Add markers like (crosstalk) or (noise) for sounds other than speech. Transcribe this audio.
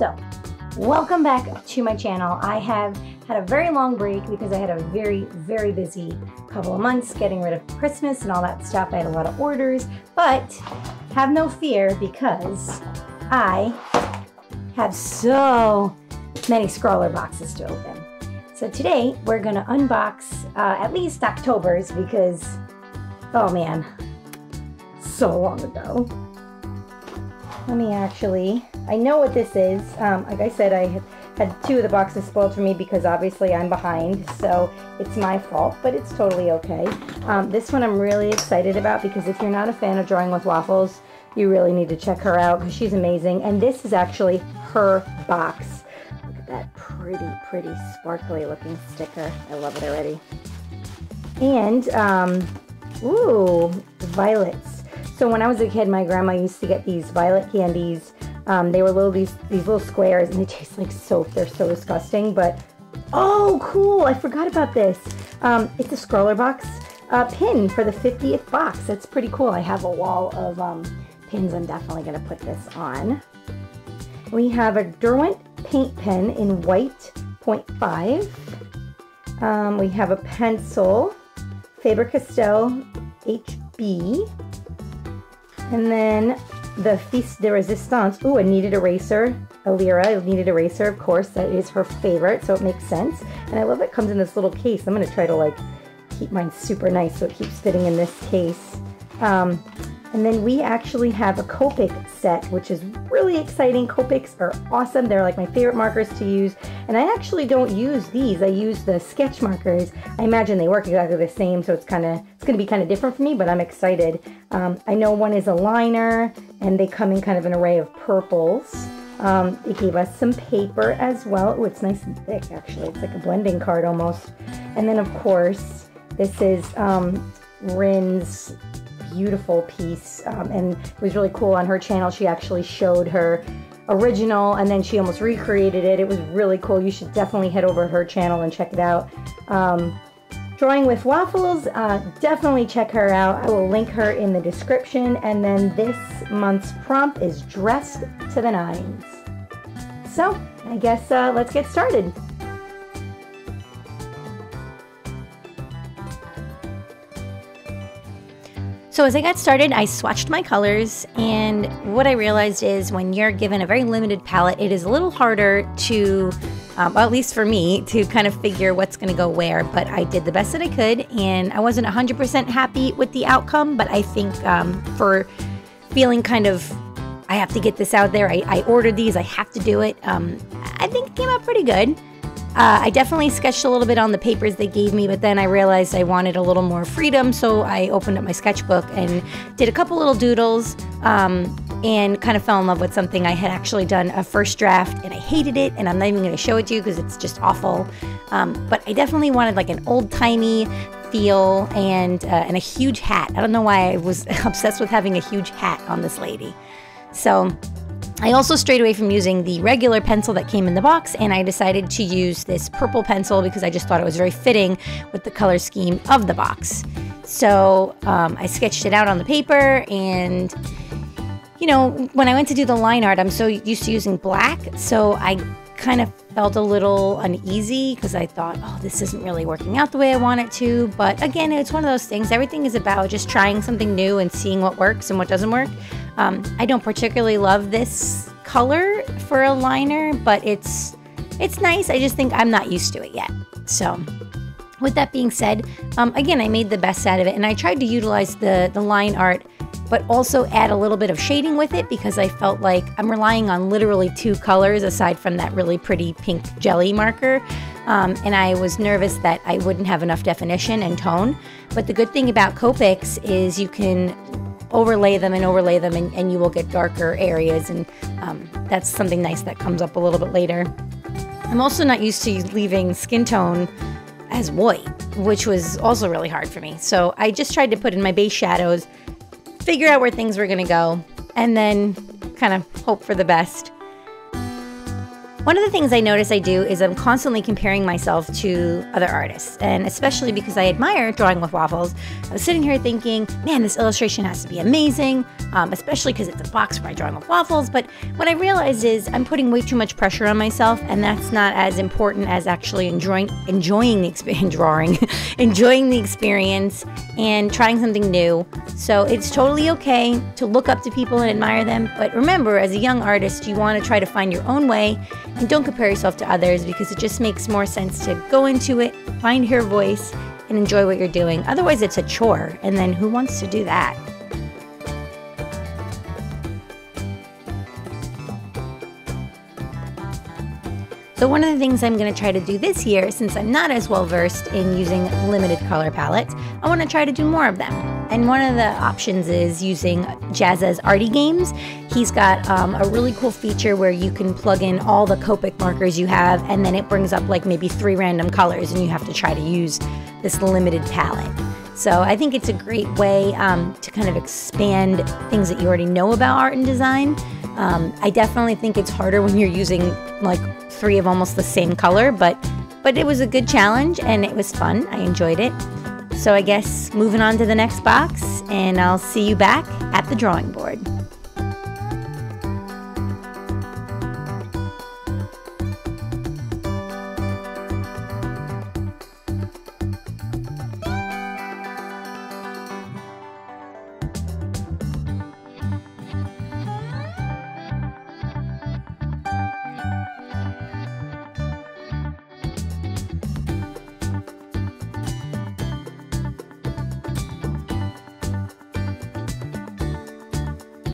So, welcome back to my channel. I have had a very long break because I had a very, very busy couple of months getting rid of Christmas and all that stuff. I had a lot of orders, but have no fear because I have so many Scrawlrboxes to open. So today we're gonna unbox uh, at least October's because, oh man, so long ago. Let me actually, I know what this is. Um, like I said, I had, two of the boxes spoiled for me because obviously I'm behind, so it's my fault, but it's totally okay. Um, this one I'm really excited about because if you're not a fan of DrawingWiffWaffles, you really need to check her out because she's amazing. And this is actually her box. Look at that pretty, pretty sparkly looking sticker. I love it already. And, um, ooh, violets. So when I was a kid, my grandma used to get these violet candies. Um, they were little these these little squares, and they taste like soap. They're so disgusting, but oh, cool! I forgot about this. Um, it's a Scrawlrbox uh, pin for the 50th box. That's pretty cool. I have a wall of um, pins. I'm definitely gonna put this on. We have a Derwent paint pen in white 0.5. Um, we have a pencil, Faber-Castell HB. And then the Fils de Resistance. Ooh, a kneaded eraser. Alira, a kneaded eraser, of course. That is her favorite, so it makes sense. And I love it comes in this little case. I'm going to try to, like, keep mine super nice so it keeps fitting in this case. Um, and then we actually have a Copic set, which is really exciting. Copics are awesome. They're like my favorite markers to use. And I actually don't use these. I use the sketch markers. I imagine they work exactly the same, so it's kind of it's going to be kind of different for me, but I'm excited. Um, I know one is a liner, and they come in kind of an array of purples. Um, they gave us some paper as well. Oh, it's nice and thick, actually. It's like a blending card almost. And then, of course, this is um, Rin's beautiful piece um, and it was really cool on her channel she actually showed her original and then she almost recreated it it was really cool you should definitely head over to her channel and check it out um, DrawingWiffWaffles uh, definitely check her out. I will link her in the description. And then this month's prompt is dressed to the nines. So i guess uh, let's get started. So as I got started, I swatched my colors, and what I realized is when you're given a very limited palette, it is a little harder to, um, well, at least for me, to kind of figure what's going to go where. But I did the best that I could, and I wasn't 100% happy with the outcome, but I think um, for feeling kind of, I have to get this out there, I, I ordered these, I have to do it, um, I think it came out pretty good. Uh, I definitely sketched a little bit on the papers they gave me, but then I realized I wanted a little more freedom, so I opened up my sketchbook and did a couple little doodles um, and kind of fell in love with something I had actually done a first draft and I hated it, and I'm not even going to show it to you because it's just awful. Um, but I definitely wanted like an old timey feel and uh, and a huge hat. I don't know why I was (laughs) obsessed with having a huge hat on this lady. So I also strayed away from using the regular pencil that came in the box and I decided to use this purple pencil because I just thought it was very fitting with the color scheme of the box. So um, I sketched it out on the paper and you know, when I went to do the line art, I'm so used to using black, so I kind of felt a little uneasy because I thought, oh, this isn't really working out the way I want it to. But again, it's one of those things. Everything is about just trying something new and seeing what works and what doesn't work. Um, I don't particularly love this color for a liner, but it's it's nice. I just think I'm not used to it yet. So with that being said, um, again, I made the best out of it and I tried to utilize the, the line art but also add a little bit of shading with it because I felt like I'm relying on literally two colors aside from that really pretty pink jelly marker. Um, and I was nervous that I wouldn't have enough definition and tone. But the good thing about Copics is you can overlay them and overlay them and, and you will get darker areas and um, that's something nice that comes up a little bit later. I'm also not used to leaving skin tone as white, which was also really hard for me. So I just tried to put in my base shadows, figure out where things were gonna go, and then kind of hope for the best. One of the things I notice I do is I'm constantly comparing myself to other artists, and especially because I admire DrawingWiffWaffles, I was sitting here thinking, man, this illustration has to be amazing, um, especially because it's a box by DrawingWiffWaffles. But what I realized is I'm putting way too much pressure on myself, and that's not as important as actually enjoying enjoying the experience, (laughs) drawing, (laughs) enjoying the experience, and trying something new. So it's totally okay to look up to people and admire them, but remember, as a young artist, you want to try to find your own way and don't compare yourself to others because it just makes more sense to go into it, find your voice, and enjoy what you're doing. Otherwise, it's a chore, and then who wants to do that? So one of the things I'm going to try to do this year, since I'm not as well versed in using limited color palettes, I want to try to do more of them. And one of the options is using Jazza's Arty Games. He's got um, a really cool feature where you can plug in all the Copic markers you have, and then it brings up like maybe three random colors, and you have to try to use this limited palette. So I think it's a great way um, to kind of expand things that you already know about art and design. Um, I definitely think it's harder when you're using like three of almost the same color, but but it was a good challenge and it was fun. I enjoyed it. So I guess moving on to the next box, and I'll see you back at the drawing board.